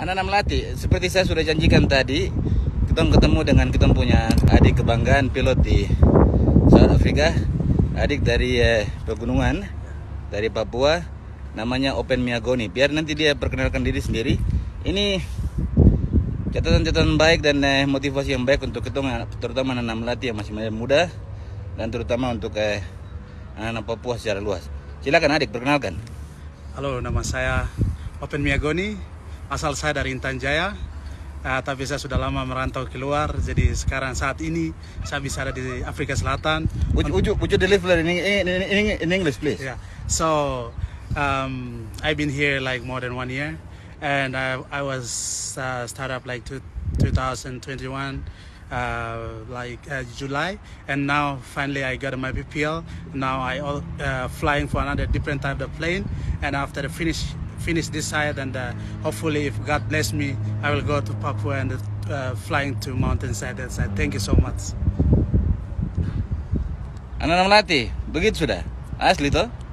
Anak-anak melati, seperti saya sudah janjikan tadi, kita ketemu dengan kita punya adik kebanggaan pilot di South Africa, adik dari eh, pegunungan dari Papua, namanya Open Miagoni. Biar nanti dia perkenalkan diri sendiri. Ini catatan-catatan baik dan eh, motivasi yang baik untuk kita terutama anak-anak melati yang masih muda dan terutama untuk eh, anak-anak Papua secara luas. Silakan adik perkenalkan. Halo, nama saya Open Miagoni, asal saya dari Intan Jaya, uh, tapi saya sudah lama merantau keluar, jadi sekarang saat ini saya bisa ada di Afrika Selatan. Would, would, you, would you deliver in, in, in, in English, please? Yeah. So um, I've been here like more than one year, and I, I was uh, started up like two, 2021. Uh, like uh, July, and now finally I got my PPL. Now I uh, flying for another different type of plane, and after the finish finish this side, and uh, hopefully, if God bless me, I will go to Papua and uh, flying to mountainside that side. Thank you so much. Anak-anak melati, begitu sudah. Asli toh?